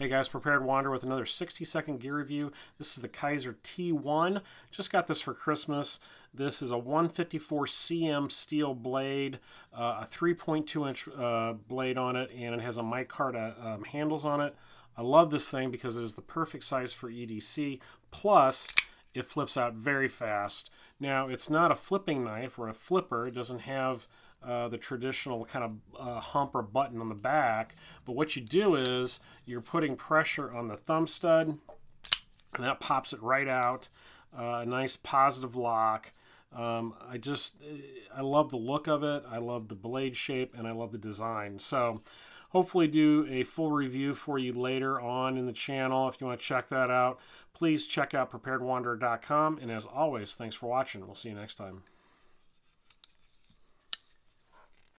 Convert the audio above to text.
Hey guys, Prepared Wanderer with another 60 second gear review. This is the Kizer T1. Just got this for Christmas. This is a 154 cm steel blade, uh, a 3.2 inch uh, blade on it, and it has a micarta um, handles on it. I love this thing because it is the perfect size for EDC. Plus, it flips out very fast. Now, it's not a flipping knife or a flipper. It doesn't have uh, the traditional kind of uh, hump or button on the back. But what you do is you're putting pressure on the thumb stud, and that pops it right out. Uh, a nice positive lock. Um, I just, I love the look of it. I love the blade shape, and I love the design. So hopefully do a full review for you later on in the channel if you want to check that out. Please check out preparedwanderer.com and as always thanks for watching. We'll see you next time